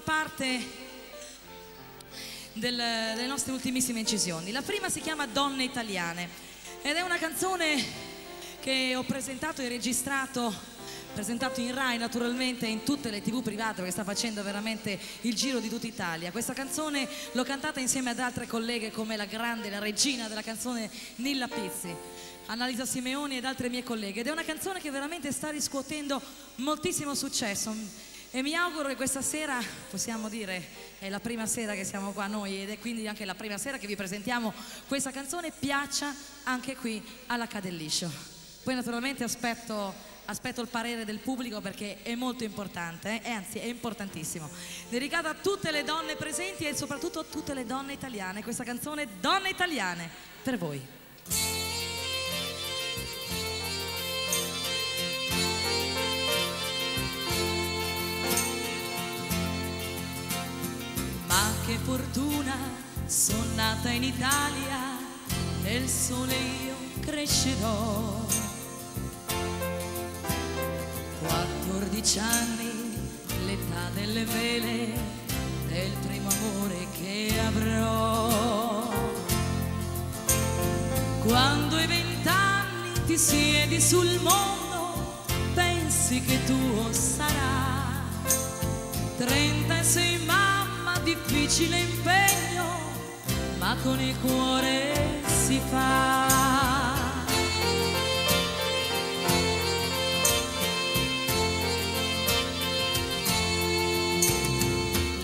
parte del- delle nostre ultimissime incisioni. La prima si chiama Donne Italiane ed è una canzone che ho presentato e registrato, presentato in Rai naturalmente in tutte le tv private perché sta facendo veramente il giro di tutta Italia. Questa canzone l'ho cantata insieme ad altre colleghe come la grande, la regina della canzone Nilla Pizzi. Annalisa Simeoni ed altre mie colleghe ed è una canzone che veramente sta riscuotendo moltissimo successo e mi auguro che questa sera, possiamo dire, è la prima sera che siamo qua noi ed è quindi anche la prima sera che vi presentiamo questa canzone, piaccia anche qui alla Cadelliscio. Poi naturalmente aspetto, aspetto il parere del pubblico perché è molto importante, eh, anzi è importantissimo. Dedicata a tutte le donne presenti e soprattutto a tutte le donne italiane, questa canzone Donne Italiane, per voi. Fortuna, sono nata in Italia, nel sole io crescerò. 14 anni, l'età delle vele, del primo amore che avrò. Quando hai vent'anni ti siedi sul mondo, pensi che tuo sarà. 36 mamma, difficile impegno, ma con il cuore si fa.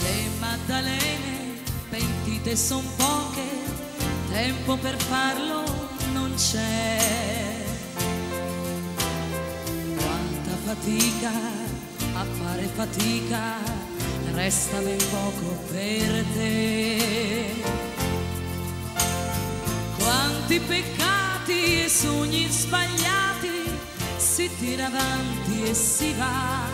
Le Maddalene pentite son poche, tempo per farlo non c'è. Quanta fatica a fare fatica, resta ben poco per te. Quanti peccati e sogni sbagliati si tira avanti e si va,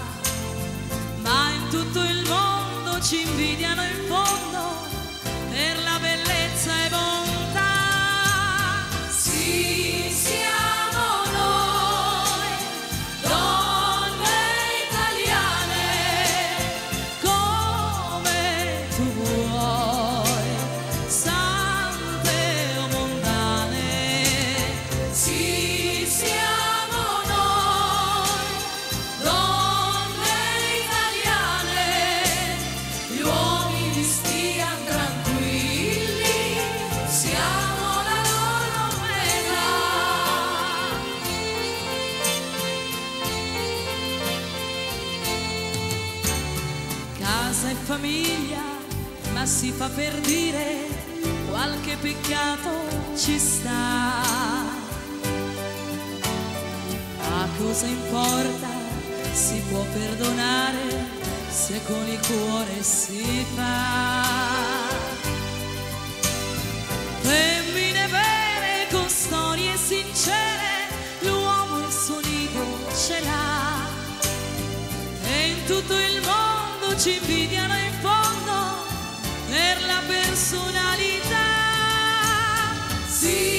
ma in tutto il mondo ci invidiano in fondo Casa famiglia, ma si fa per dire, qualche peccato ci sta. Ma cosa importa? Si può perdonare se con il cuore si fa. Femmine vere con storie sincere, l'uomo il suo nido ce l'ha. E in tutto il mondo ci invidiano personalità. Sì,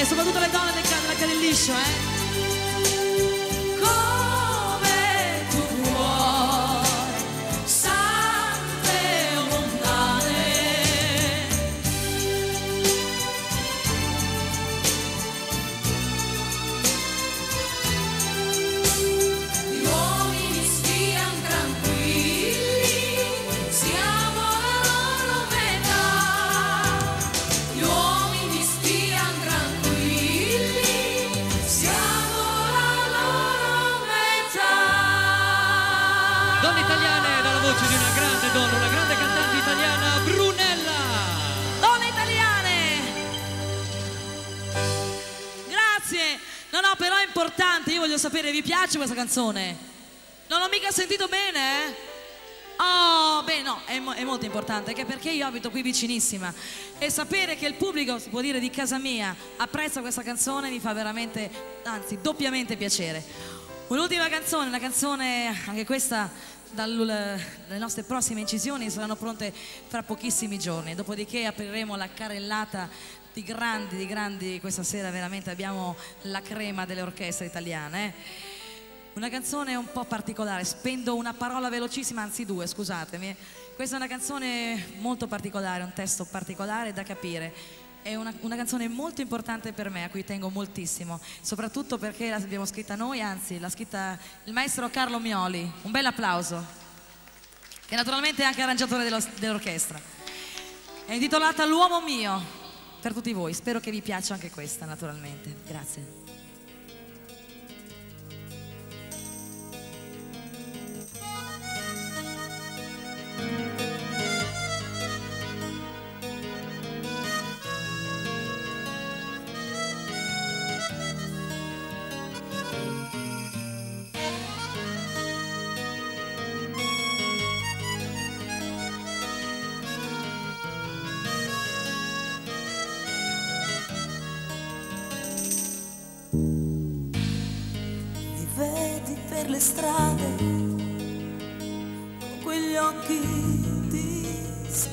e soprattutto le donne del, della Cadelliscio, eh. Voglio sapere, vi piace questa canzone? Non ho mica sentito bene, eh? Oh, beh, no, è, mo- è molto importante, anche perché io abito qui vicinissima e sapere che il pubblico, si può dire, di casa mia apprezza questa canzone mi fa veramente, anzi, doppiamente piacere. Un'ultima canzone, una canzone, anche questa, dal- le nostre prossime incisioni saranno pronte fra pochissimi giorni, dopodiché apriremo la carrellata di grandi, di grandi, questa sera veramente abbiamo la crema delle orchestre italiane. Una canzone un po' particolare, spendo una parola velocissima, anzi due, scusatemi. Questa è una canzone molto particolare, un testo particolare da capire. È una, una canzone molto importante per me, a cui tengo moltissimo, soprattutto perché l'abbiamo scritta noi, anzi l'ha scritta il maestro Carlo Mioli. Un bel applauso, che naturalmente anche arrangiatore dello- dell'orchestra. È intitolata L'uomo mio, per tutti voi. Spero che vi piaccia anche questa, naturalmente. Grazie.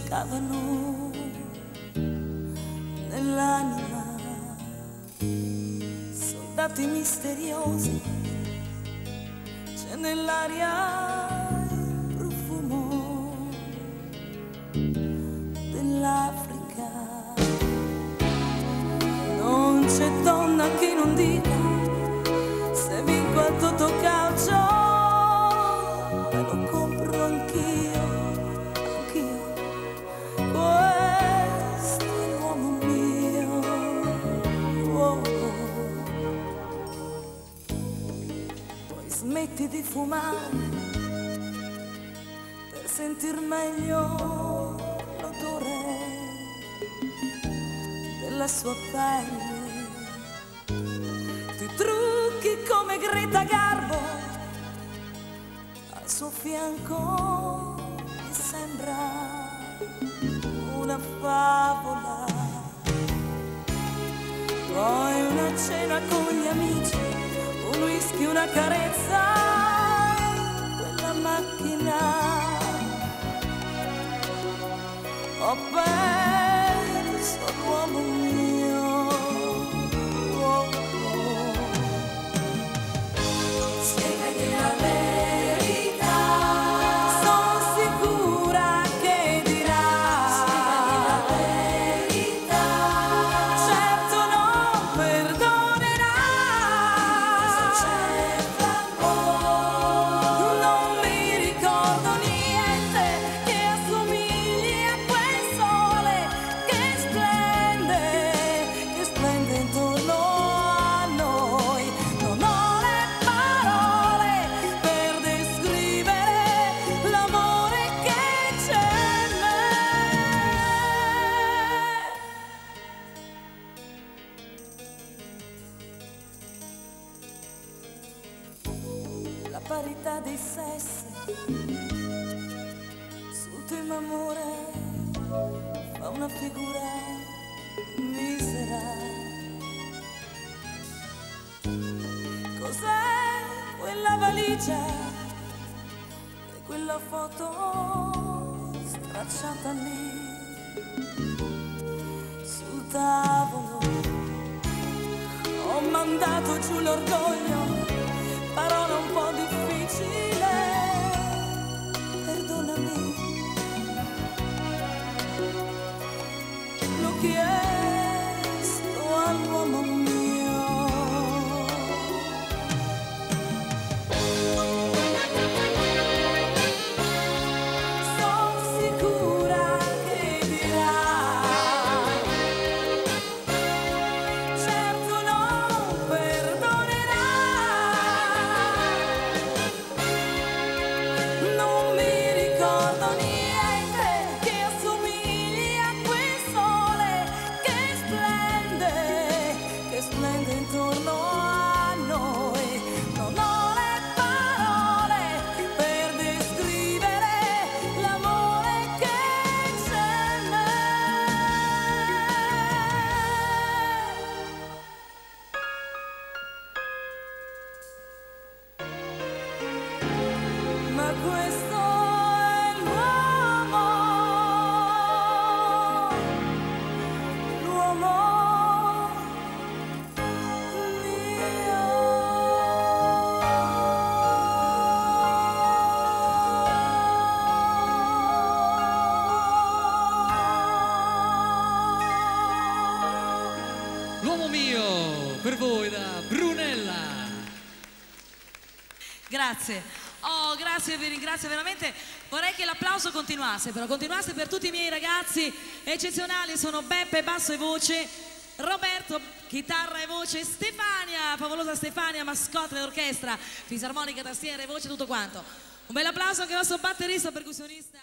Scavano nell'anima. Soldati misteriosi, c'è nell'aria il profumo dell'Africa. Non c'è donna che non dica sentir meglio l'odore della sua pelle. Ti trucchi come Greta Garbo al suo fianco mi sembra una favola. Poi una cena con gli amici un whisky, una carezza quella macchina ho perso l'uomo parità dei sessi sul tema amore fa una figura misera. Cos'è quella valigia e quella foto stracciata lì sul tavolo? Ho mandato giù l'orgoglio, parola un po' difficile, chile Uomo mio, per voi da Brunella. Grazie. Oh, grazie, vi ringrazio veramente. Vorrei che l'applauso continuasse, però continuasse per tutti i miei ragazzi eccezionali. Sono Beppe, basso e voce, Roberto, chitarra e voce, Stefania, favolosa Stefania, mascotte dell'orchestra, fisarmonica, tastiere, voce, tutto quanto. Un bel applauso anche al nostro batterista, percussionista.